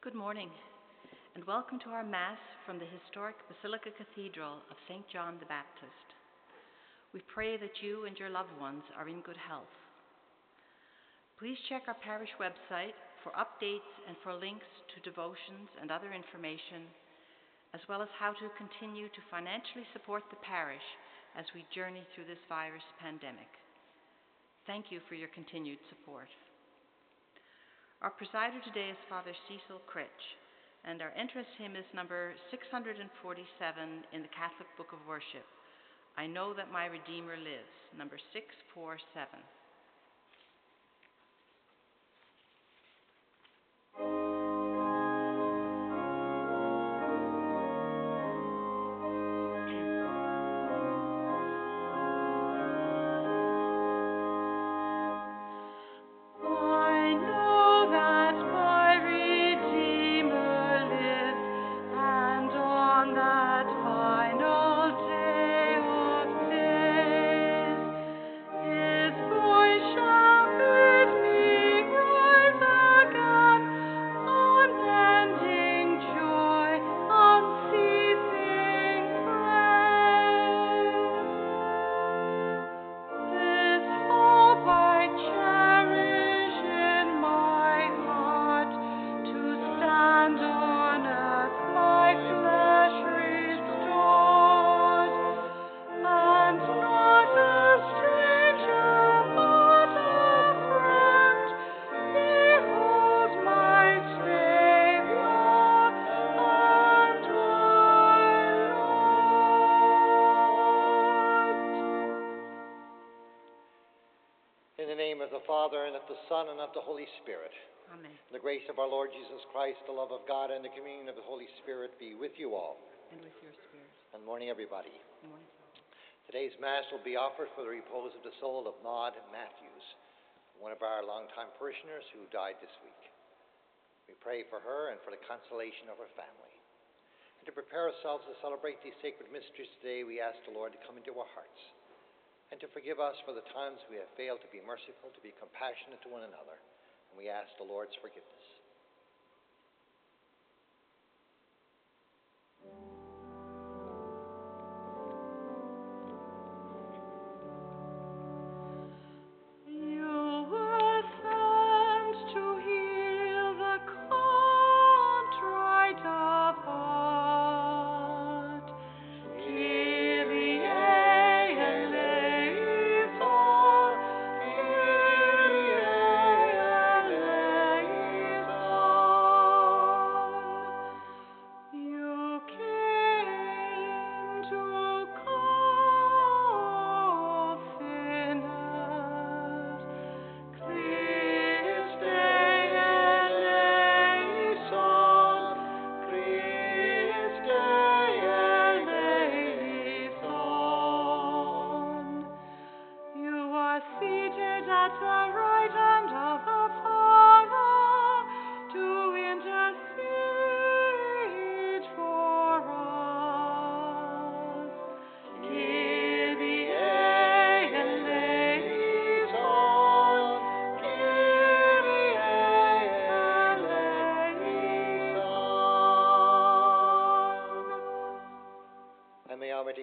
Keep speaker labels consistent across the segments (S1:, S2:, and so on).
S1: Good morning, and welcome to our Mass from the historic Basilica Cathedral of St. John the Baptist. We pray that you and your loved ones are in good health. Please check our parish website for updates and for links to devotions and other information, as well as how to continue to financially support the parish as we journey through this virus pandemic. Thank you for your continued support. Our presider today is Father Cecil Critch, and our entrance hymn is number 647 in the Catholic Book of Worship. I know that my Redeemer lives, number 647.
S2: And of the Holy Spirit.
S1: Amen.
S2: The grace of our Lord Jesus Christ, the love of God, and the communion of the Holy Spirit be with you all.
S1: And with your spirit.
S2: Good morning, everybody.
S1: Good morning.
S2: Today's Mass will be offered for the repose of the soul of Maud Matthews, one of our longtime parishioners who died this week. We pray for her and for the consolation of her family. And to prepare ourselves to celebrate these sacred mysteries today, we ask the Lord to come into our hearts and to forgive us for the times we have failed to be merciful, to be compassionate to one another. And we ask the Lord's forgiveness.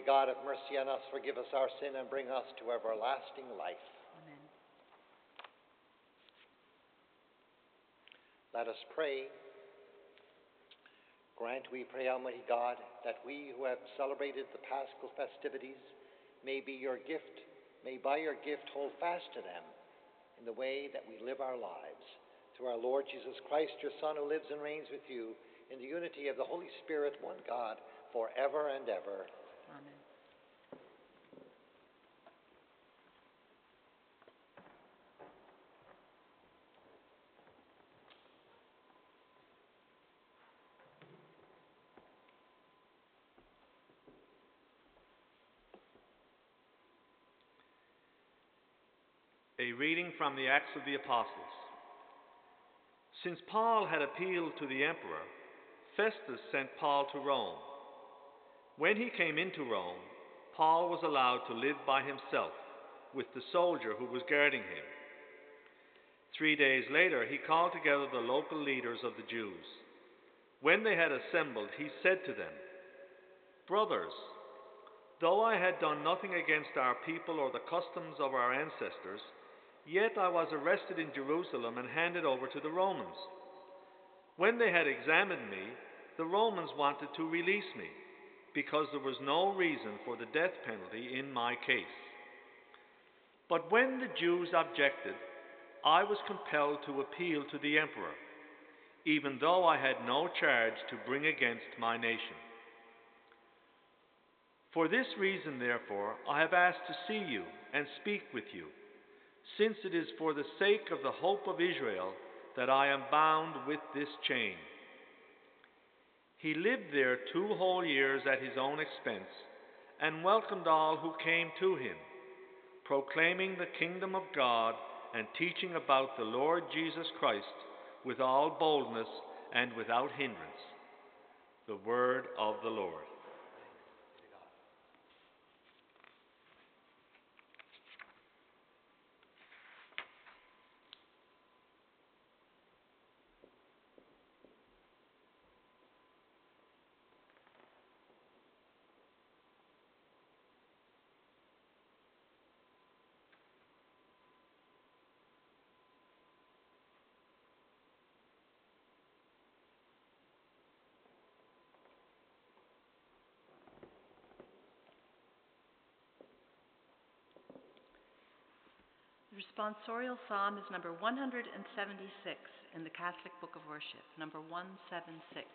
S2: God have mercy on us, forgive us our sin, and bring us to everlasting life.
S1: Amen.
S2: Let us pray. Grant, we pray, Almighty God, that we who have celebrated the Paschal festivities may be your gift, may by your gift hold fast to them in the way that we live our lives. Through our Lord Jesus Christ, your Son, who lives and reigns with you in the unity of the Holy Spirit, one God, forever and ever.
S3: A reading from the Acts of the Apostles. Since Paul had appealed to the emperor, Festus sent Paul to Rome. When he came into Rome, Paul was allowed to live by himself with the soldier who was guarding him. Three days later, he called together the local leaders of the Jews. When they had assembled, he said to them, Brothers, though I had done nothing against our people or the customs of our ancestors, yet I was arrested in Jerusalem and handed over to the Romans. When they had examined me, the Romans wanted to release me, because there was no reason for the death penalty in my case. But when the Jews objected, I was compelled to appeal to the emperor, even though I had no charge to bring against my nation. For this reason, therefore, I have asked to see you and speak with you, since it is for the sake of the hope of Israel that I am bound with this chain. He lived there two whole years at his own expense and welcomed all who came to him, proclaiming the kingdom of God and teaching about the Lord Jesus Christ with all boldness and without hindrance. The word of the Lord.
S1: The responsorial psalm is number 176 in the Catholic Book of Worship, number 176.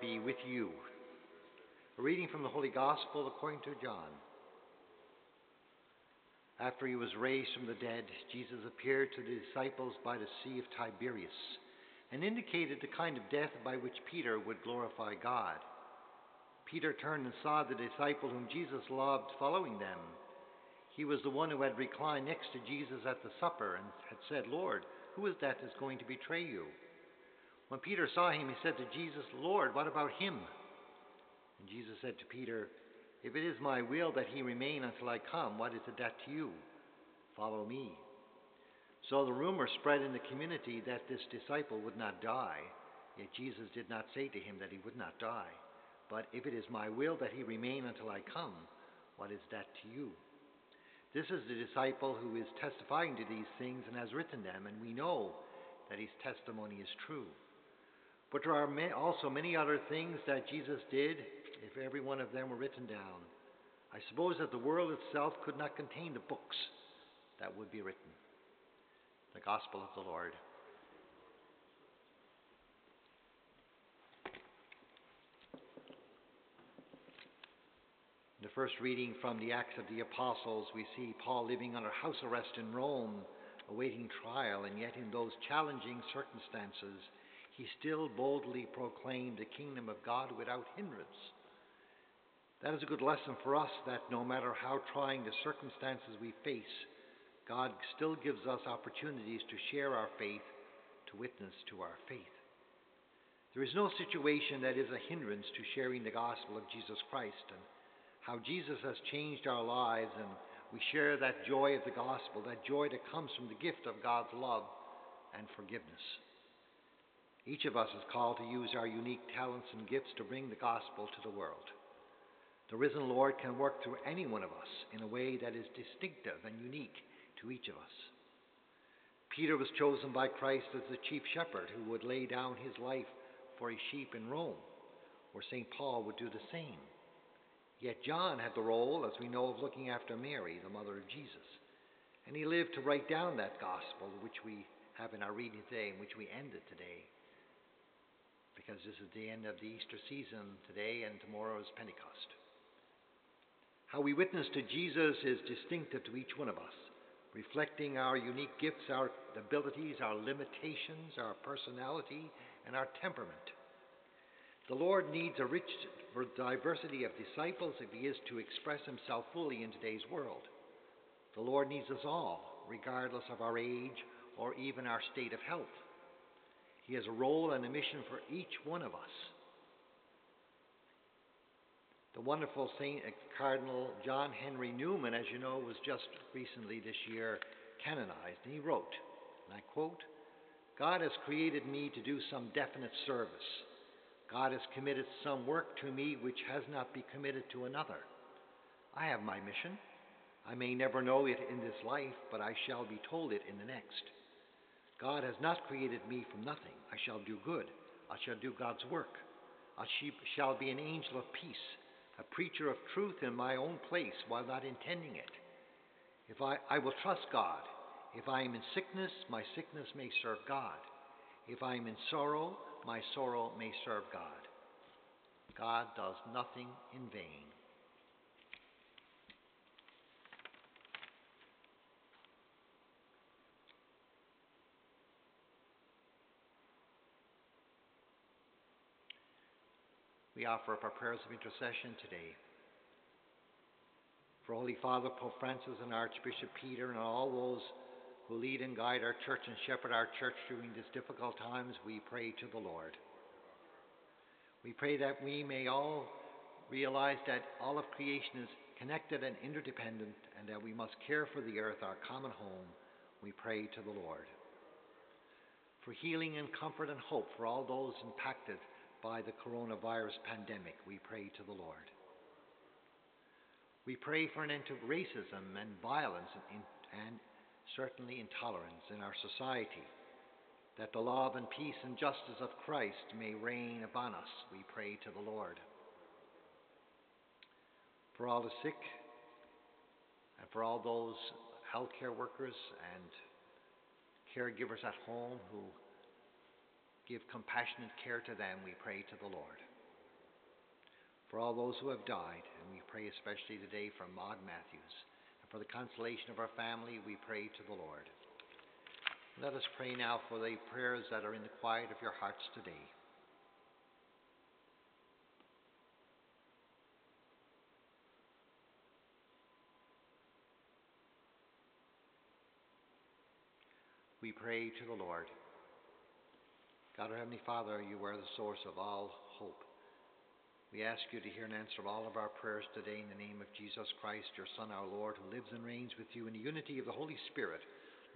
S2: Be with you. A reading from the Holy Gospel according to John. After he was raised from the dead, Jesus appeared to the disciples by the Sea of Tiberias and indicated the kind of death by which Peter would glorify God. Peter turned and saw the disciple whom Jesus loved following them. He was the one who had reclined next to Jesus at the supper and had said, Lord, who is that is going to betray you? When Peter saw him, he said to Jesus, Lord, what about him? And Jesus said to Peter, If it is my will that he remain until I come, what is it that to you? Follow me. So the rumor spread in the community that this disciple would not die, yet Jesus did not say to him that he would not die. But if it is my will that he remain until I come, what is that to you? This is the disciple who is testifying to these things and has written them, and we know that his testimony is true. But there are also many other things that Jesus did, if every one of them were written down. I suppose that the world itself could not contain the books that would be written. The Gospel of the Lord. In the first reading from the Acts of the Apostles, we see Paul living under house arrest in Rome, awaiting trial, and yet in those challenging circumstances, he still boldly proclaimed the kingdom of God without hindrance. That is a good lesson for us that no matter how trying the circumstances we face, God still gives us opportunities to share our faith, to witness to our faith. There is no situation that is a hindrance to sharing the gospel of Jesus Christ. And how Jesus has changed our lives, and we share that joy of the gospel, that joy that comes from the gift of God's love and forgiveness. Each of us is called to use our unique talents and gifts to bring the gospel to the world. The risen Lord can work through any one of us in a way that is distinctive and unique to each of us. Peter was chosen by Christ as the chief shepherd who would lay down his life for his sheep in Rome, where St. Paul would do the same. Yet John had the role, as we know, of looking after Mary, the mother of Jesus. And he lived to write down that gospel, which we have in our reading today, and which we ended today. Because this is the end of the Easter season today, and tomorrow is Pentecost. How we witness to Jesus is distinctive to each one of us, reflecting our unique gifts, our abilities, our limitations, our personality, and our temperament. The Lord needs a rich diversity of disciples if he is to express himself fully in today's world. The Lord needs us all, regardless of our age or even our state of health. He has a role and a mission for each one of us. The wonderful Saint Cardinal John Henry Newman, as you know, was just recently this year canonized, and he wrote, and I quote, God has created me to do some definite service God has committed some work to me which has not been committed to another. I have my mission. I may never know it in this life, but I shall be told it in the next. God has not created me from nothing. I shall do good. I shall do God's work. I shall be an angel of peace, a preacher of truth in my own place while not intending it. If I, I will trust God. If I am in sickness, my sickness may serve God. If I am in sorrow, my sorrow may serve God. God does nothing in vain. We offer up our prayers of intercession today. For Holy Father Pope Francis and Archbishop Peter and all those who lead and guide our church and shepherd our church during these difficult times, we pray to the Lord. We pray that we may all realize that all of creation is connected and interdependent, and that we must care for the earth, our common home. We pray to the Lord. For healing and comfort and hope for all those impacted by the coronavirus pandemic, we pray to the Lord. We pray for an end to racism and violence and, and certainly intolerance in our society, that the love and peace and justice of Christ may reign upon us, we pray to the Lord. For all the sick, and for all those healthcare workers and caregivers at home who Give compassionate care to them, we pray to the Lord. For all those who have died, and we pray especially today for Maud Matthews, and for the consolation of our family, we pray to the Lord. Let us pray now for the prayers that are in the quiet of your hearts today. We pray to the Lord. God, our Heavenly Father, you are the source of all hope. We ask you to hear and answer all of our prayers today in the name of Jesus Christ, your Son, our Lord, who lives and reigns with you in the unity of the Holy Spirit,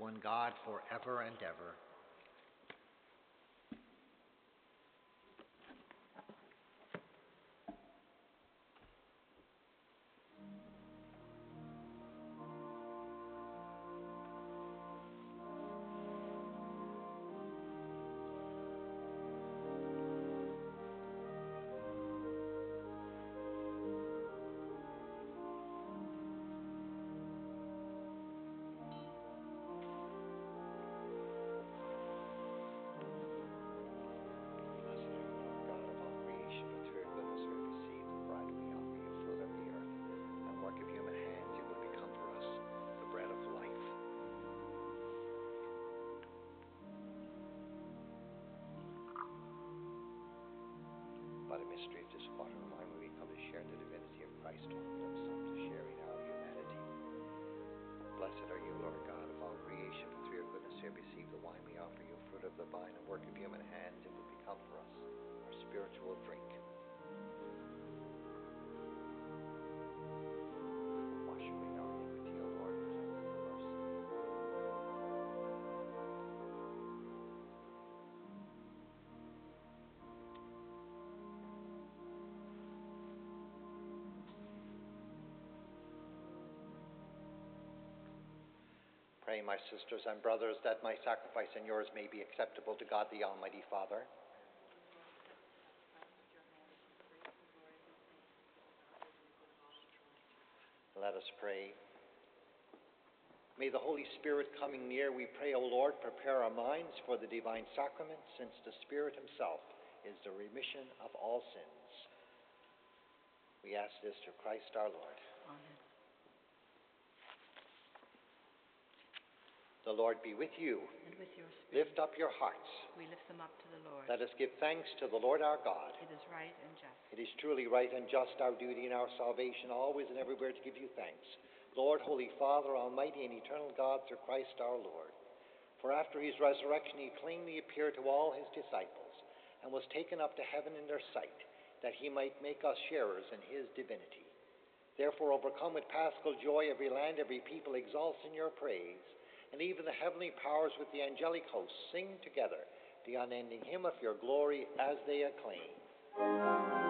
S2: one God, forever and ever. Mystery of this water and wine, we come to share the divinity of Christ, offered himself to share in our humanity. Blessed are you, Lord God of all creation, for through your goodness we have received the wine we offer you, fruit of the vine and work of human hands, it will become for us our spiritual drink. Pray, my sisters and brothers, that my sacrifice and yours may be acceptable to God the Almighty Father. Let us pray. May the Holy Spirit coming near, we pray, O Lord, prepare our minds for the divine sacrament, since the Spirit Himself is the remission of all sins. We ask this through Christ our Lord.
S1: Amen.
S2: The Lord be with you.
S1: And with your spirit,
S2: Lift up your hearts.
S1: we lift them up to the Lord.
S2: Let us give thanks to the Lord our God.
S1: It is right and just.
S2: It is truly right and just our duty and our salvation, always and everywhere to give you thanks. Lord, Holy Father, Almighty and eternal God, through Christ our Lord. For after his resurrection, he plainly appeared to all his disciples and was taken up to heaven in their sight, that he might make us sharers in his divinity. Therefore, overcome with paschal joy, every land, every people exalts in your praise, and even the heavenly powers with the angelic hosts sing together the unending hymn of your glory as they acclaim.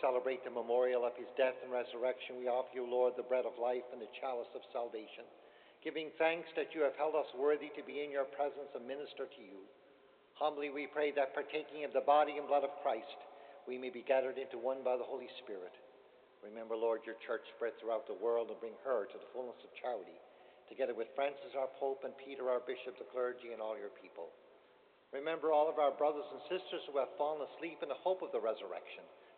S2: Celebrate the memorial of his death and resurrection, we offer you, Lord, the bread of life and the chalice of salvation, giving thanks that you have held us worthy to be in your presence and minister to you. Humbly we pray that partaking of the body and blood of Christ, we may be gathered into one by the Holy Spirit. Remember, Lord, your church spread throughout the world and bring her to the fullness of charity, together with Francis our Pope and Peter our Bishop, the clergy, and all your people. Remember all of our brothers and sisters who have fallen asleep in the hope of the resurrection,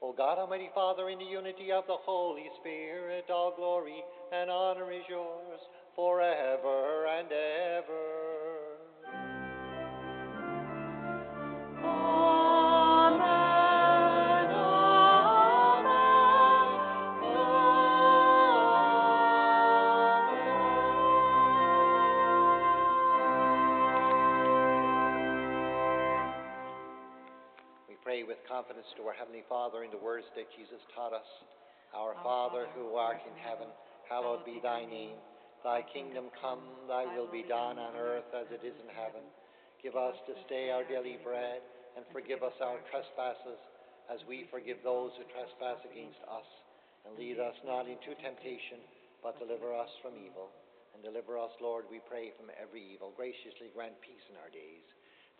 S2: O God, Almighty Father, in the unity of the Holy Spirit, all glory and honor is yours forever and ever. Pray with confidence to our Heavenly Father in the words that Jesus taught us. Our,
S1: Our
S2: Father,
S1: Father,
S2: who art in heaven, hallowed be thy name. Thy kingdom come, thy will be done on earth as it is in heaven. Give us this day our daily bread, and forgive us our trespasses, as we forgive those who trespass against us. And lead us not into temptation, but deliver us from evil. And deliver us, Lord, we pray, from every evil. Graciously grant peace in our days,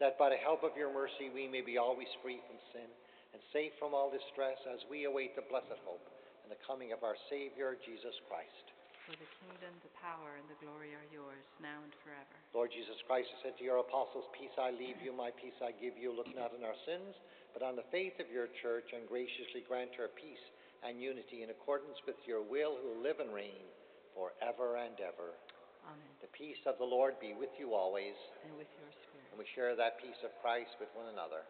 S2: that by the help of your mercy we may be always free from sin, and safe from all distress, as we await the blessed hope and the coming of our Savior, Jesus Christ.
S1: For the kingdom, the power, and the glory are yours, now and forever.
S2: Lord Jesus Christ, who said to your apostles, Peace I leave you, my peace I give you, look not on our sins, but on the faith of your church, and graciously grant her peace and unity in accordance with your will, who live and reign forever and ever.
S1: Amen.
S2: The peace of the Lord be with you always,
S1: And with your spirit.
S2: And we share that peace of Christ with one another.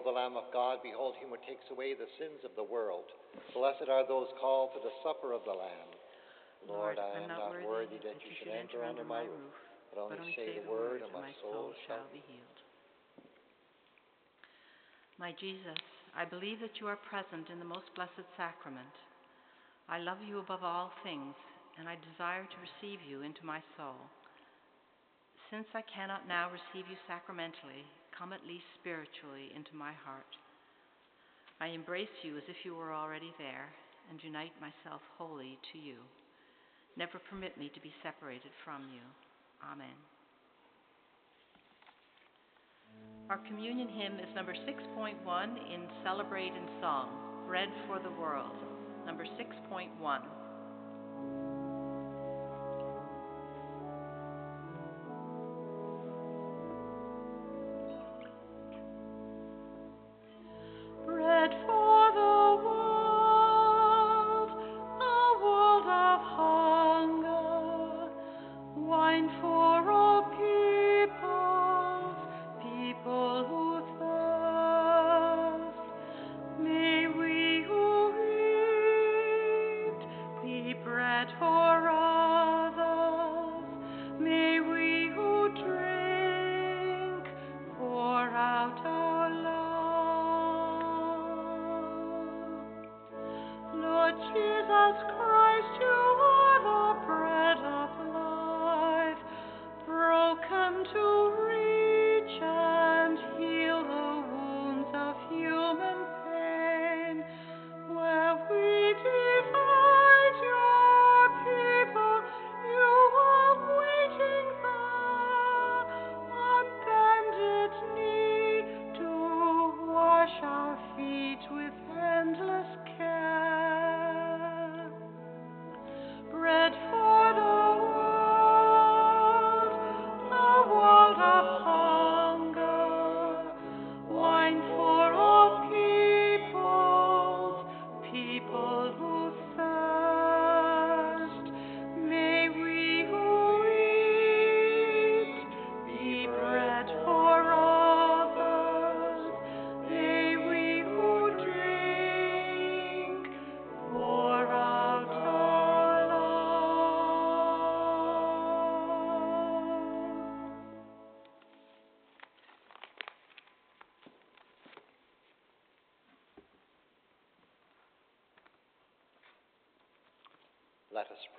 S2: Behold the Lamb of God, behold him who takes away the sins of the world. Blessed are those called to the supper of the Lamb. Lord, I am not worthy that you should enter under my roof, but only say the word, and my soul shall
S1: be healed. My Jesus, I believe that you are present in the most blessed sacrament. I love you above all things, and I desire to receive you into my soul. Since I cannot now receive you sacramentally, come at least spiritually into my heart. I embrace you as if you were already there and unite myself wholly to you. Never permit me to be separated from you. Amen. Our communion hymn is number 6.1 in Celebrate in Song, Bread for the World. Number 6.1.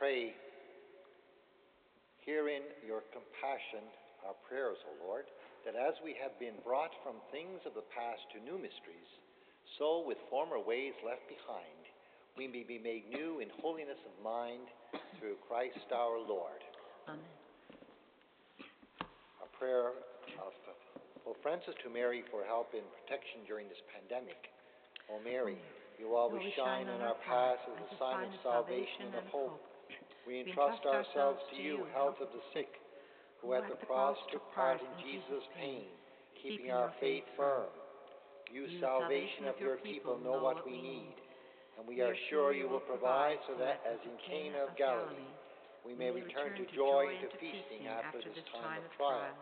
S2: Pray. Herein your compassion, our prayers, O Lord, that as we have been brought from things of the past to new mysteries, so with former ways left behind, we may be made new in holiness of mind through Christ our Lord.
S1: Amen.
S2: A prayer of Pope Francis to Mary for help in protection during this pandemic. O Mary, you always shine on our paths as a sign of salvation and of hope. We entrust ourselves to you, health of the sick, who at the cross took part in Jesus' pain, keeping our faith firm. You, salvation of your people, know what we need, and we are sure you will provide so that, as in Cana of Galilee, we may return to joy and to feasting after this time of trial.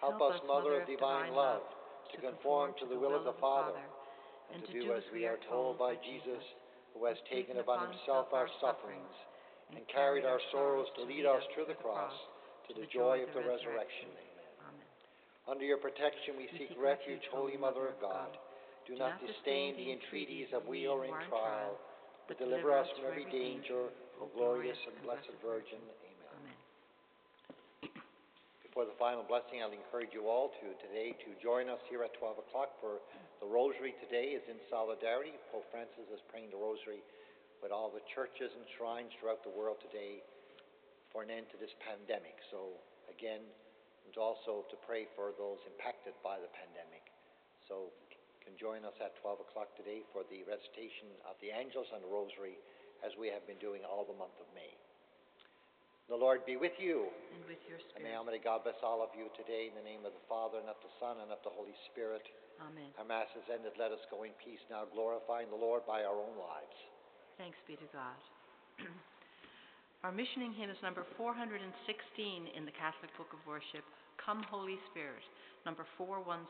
S2: Help us, Mother of divine love, to conform to the will of the Father, and to do as we are told by Jesus, who has taken upon himself our sufferings and carried our sorrows to lead us to the cross, to the joy of the resurrection. Amen. Under your protection we seek refuge, Holy Mother of God. Do not disdain the entreaties of we are in trial, but deliver us from every danger, O glorious and blessed Virgin. Amen.
S1: Amen.
S2: Before the final blessing, I'll encourage you all to today to join us here at 12 o'clock for the Rosary. Today is in solidarity. Pope Francis is praying the Rosary with all the churches and shrines throughout the world today for an end to this pandemic. So again, and also to pray for those impacted by the pandemic. So you can join us at 12 o'clock today for the recitation of the Angelus and the Rosary as we have been doing all the month of May. The Lord be with you.
S1: And with your spirit.
S2: And may. Almighty God bless all of you today in the name of the Father, and of the Son, and of the Holy Spirit.
S1: Amen.
S2: Our Mass is ended. Let us go in peace now, glorifying the Lord by our own lives.
S1: Thanks be to God. Our missioning hymn is number 416 in the Catholic Book of Worship, Come Holy Spirit, number 416.